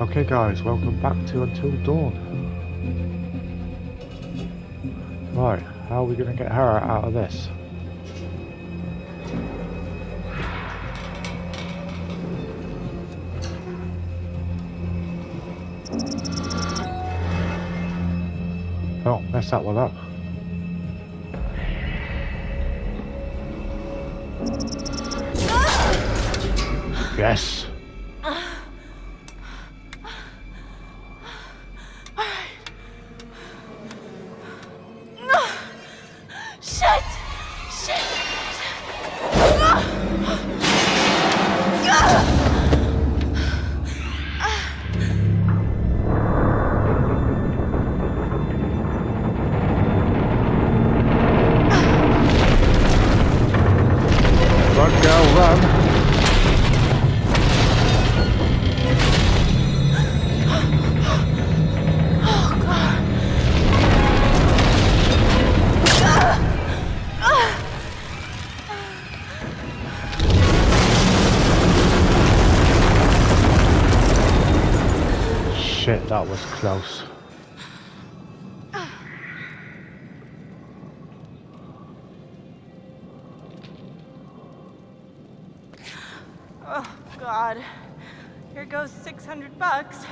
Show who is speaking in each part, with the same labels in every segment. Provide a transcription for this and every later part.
Speaker 1: Okay guys, welcome back to Until Dawn. Right, how are we going to get her out of this? Oh, mess that one up. Yes.
Speaker 2: Oh. God. Here goes 600 bucks.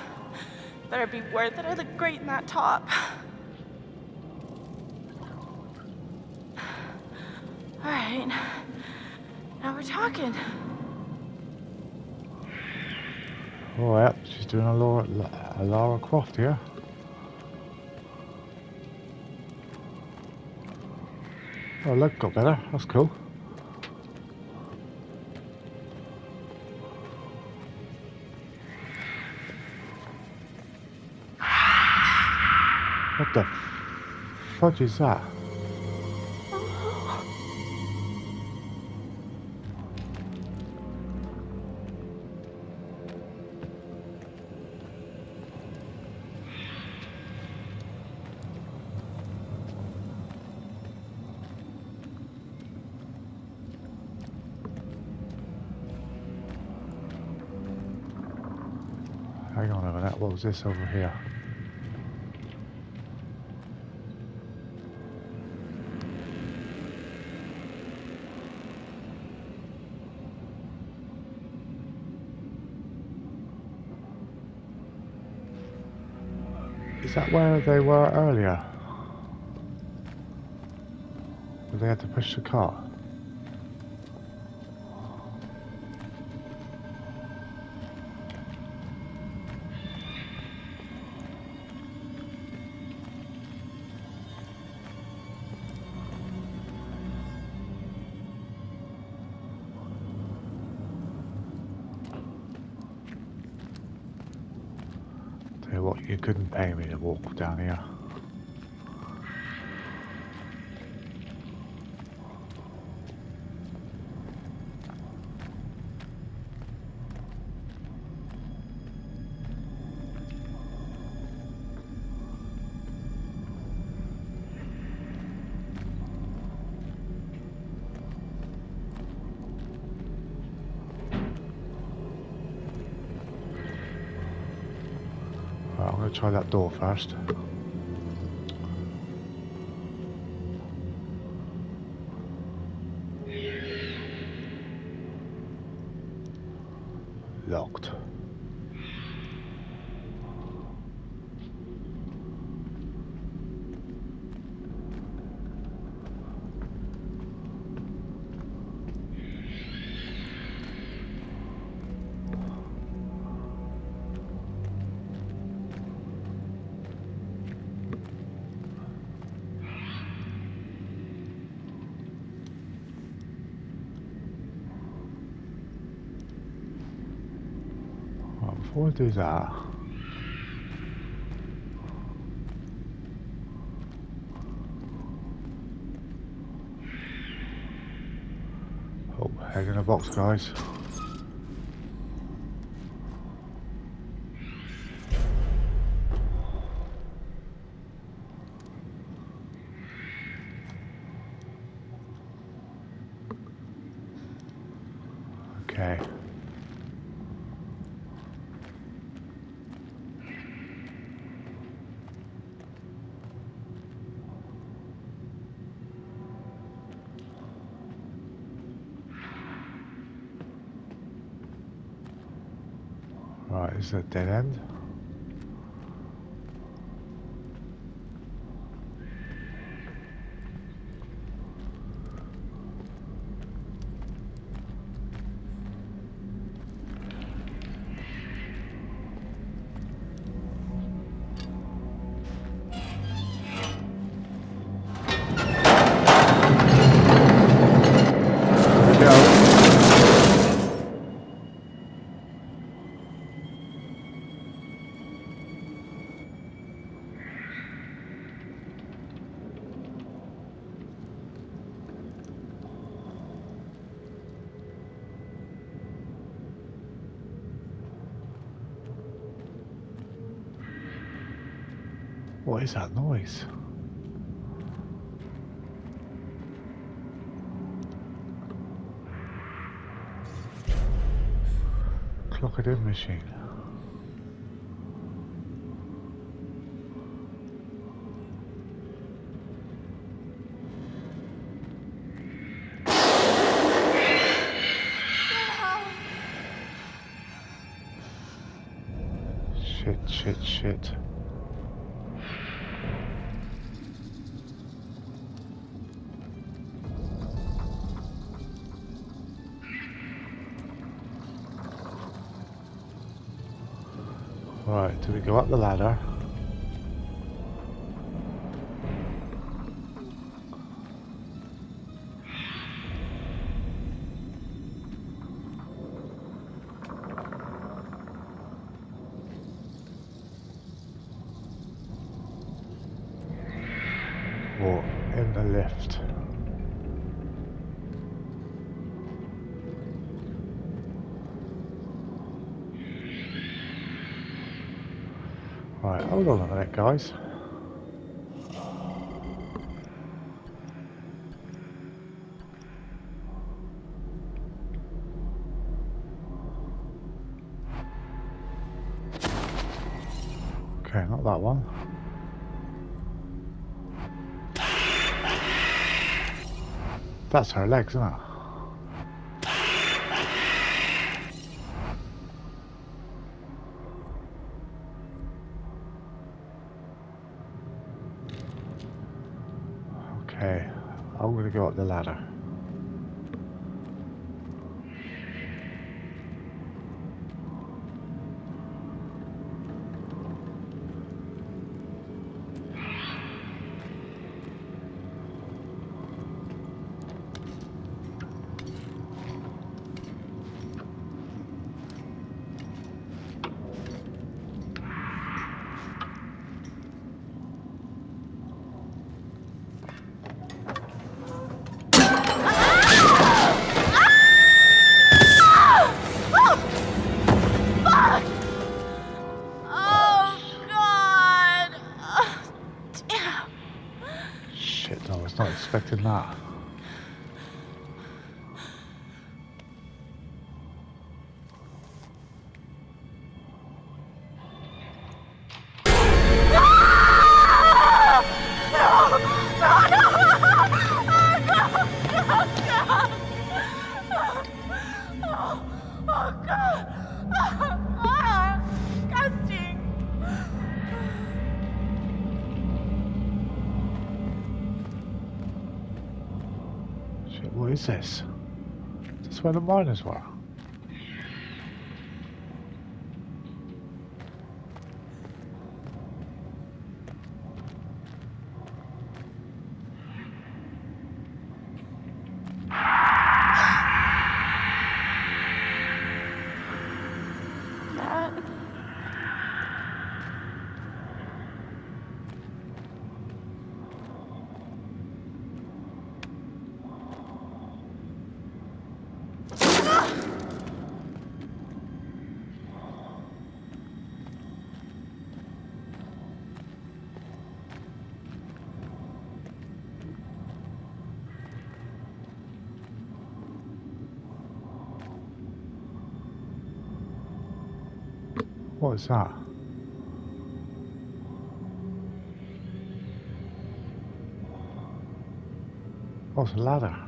Speaker 2: Better be worth it. I look great in that top. All right. Now we're talking.
Speaker 1: Oh, yep, she's doing a Laura, a Lara Croft here. Oh, look, got better. That's cool. What the fuck is that? Hang on over that, what was this over here? Is that where they were earlier? Where they had to push the car? You couldn't pay me to walk down here. Try that door first. Do that, oh, head in a box, guys. Okay. Right, is a dead end? Is that noise? Crocodile machine. Shit, shit, shit. Do we go up the ladder? Or in the lift? Right, hold on a minute, guys. Okay, not that one. That's her legs, isn't it? I'm gonna go up the ladder. Expecting what is this? Is this where the miners were? What is that? It's a ladder.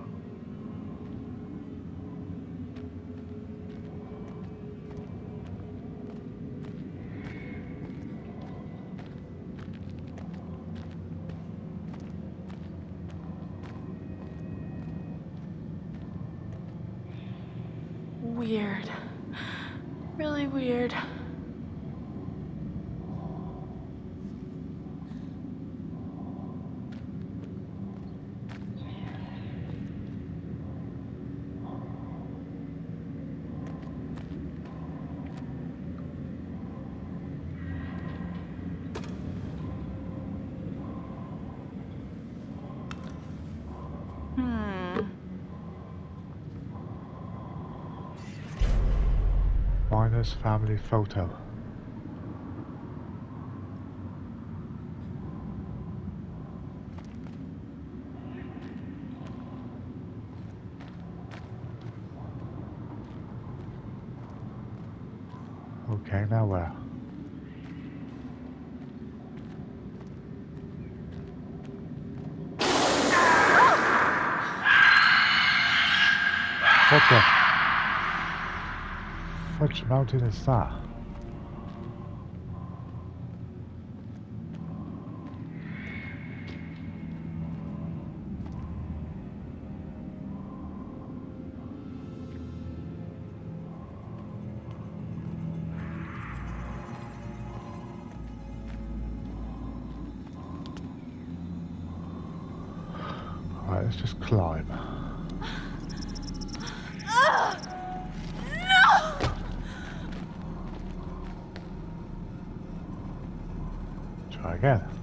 Speaker 1: Family photo. Okay, now where? What the? Which mountain is that? Try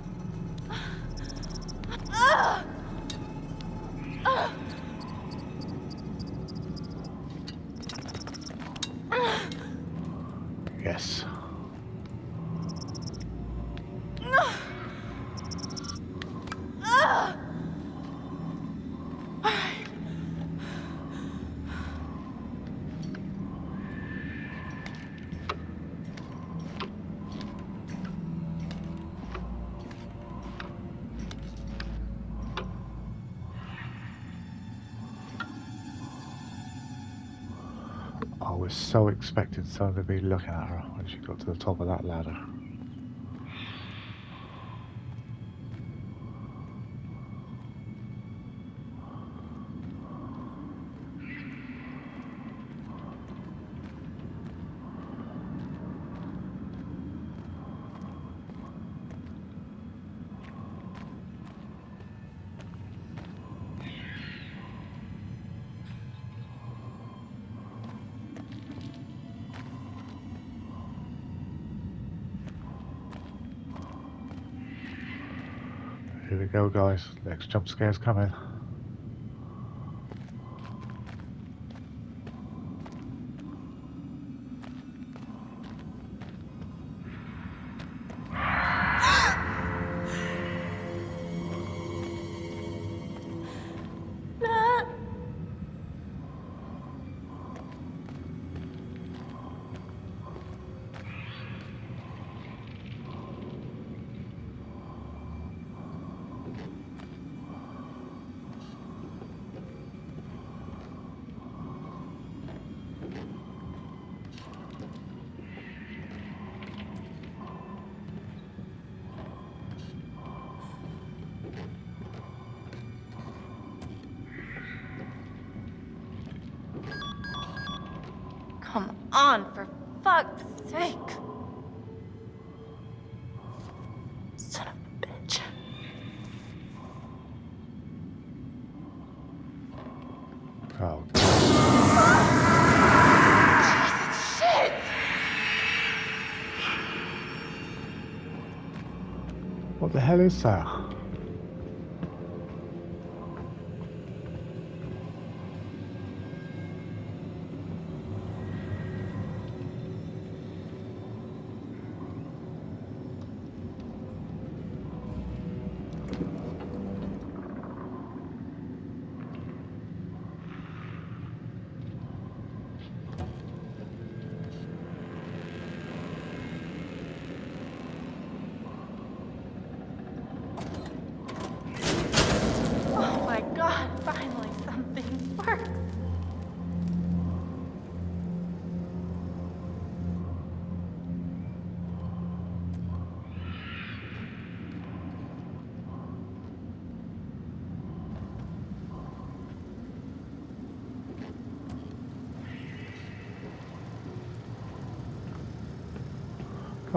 Speaker 1: was so expecting someone to be looking at her when she got to the top of that ladder. Here we go, guys. Next jump scare's coming.
Speaker 2: Come on, for fuck's sake. Son of a bitch. Shit!
Speaker 1: what the hell is that?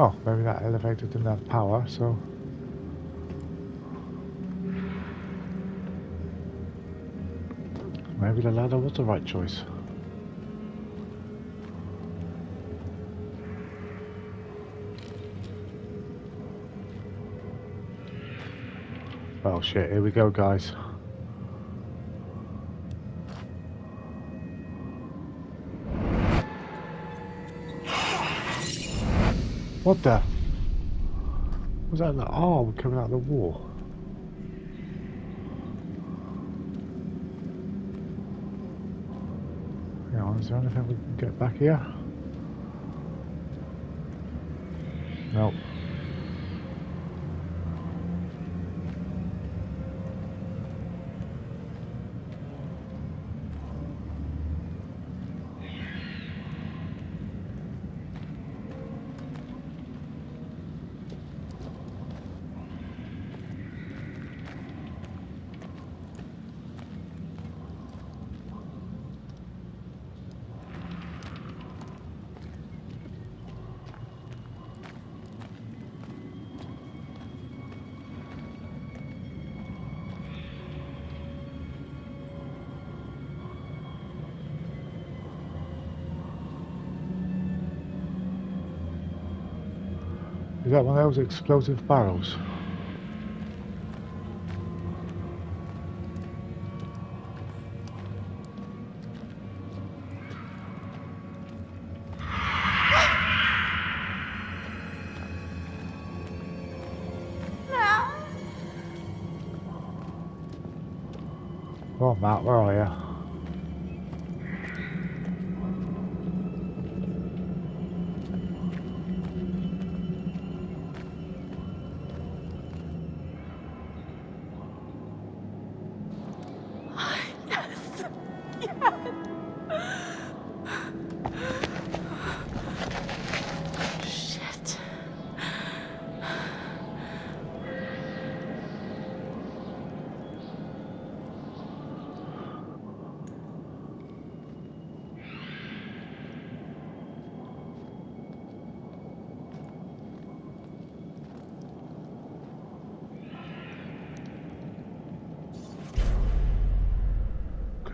Speaker 1: Oh, maybe that elevator didn't have power, so... Maybe the ladder was the right choice. Oh shit, here we go guys. What the? Was that an arm coming out of the wall? Hang on, is there anything we can get back here? Nope. Is that one of those explosive barrels?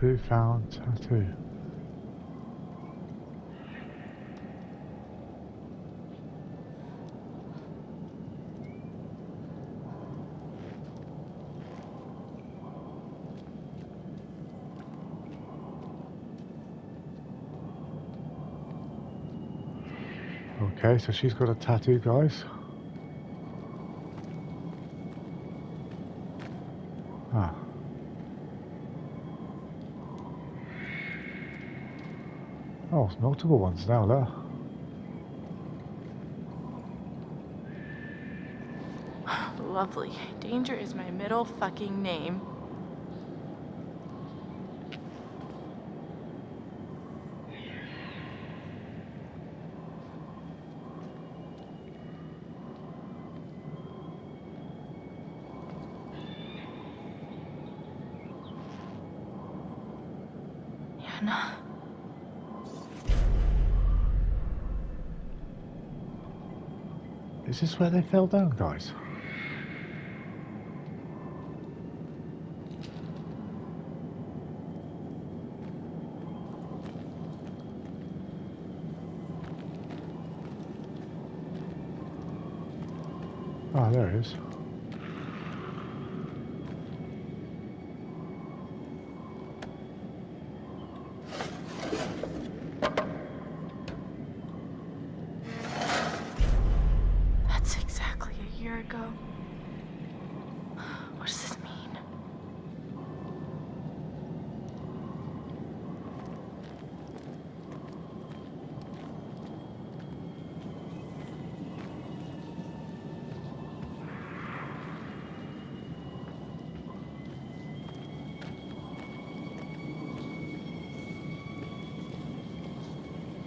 Speaker 1: Clue found tattoo. Okay, so she's got a tattoo, guys. Ah. It's multiple ones now, there.
Speaker 2: Lovely. Danger is my middle fucking name. Yeah, This
Speaker 1: is this where they fell down, guys? Ah, there it is.
Speaker 2: That's exactly a year ago. What does this mean?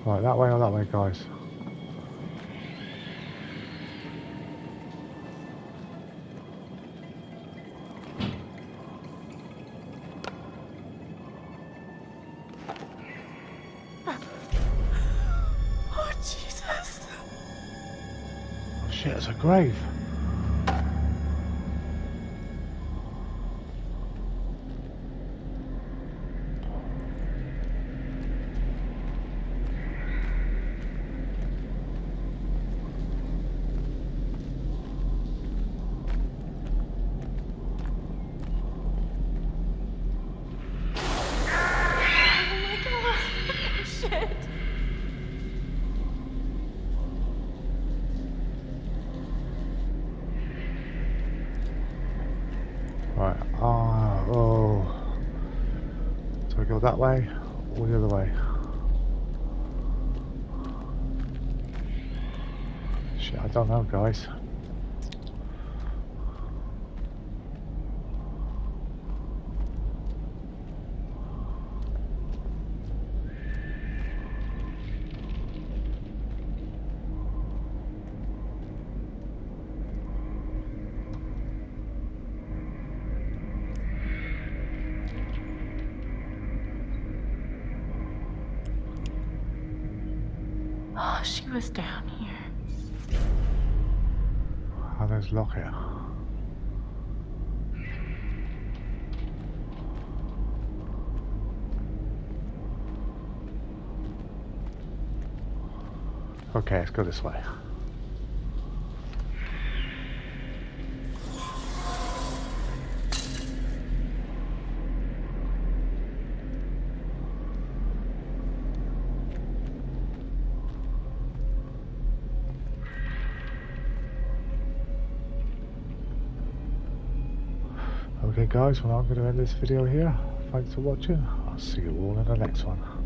Speaker 1: Right, that way or that way, guys?
Speaker 2: Oh, Jesus.
Speaker 1: Shit, it's a grave. Right, ah, oh. Do I go that way or the other way? Shit, I don't know, guys. There's Lockyer. Okay, let's go this way. Okay guys, well I'm going to end this video here. Thanks for watching. I'll see you all in the next one.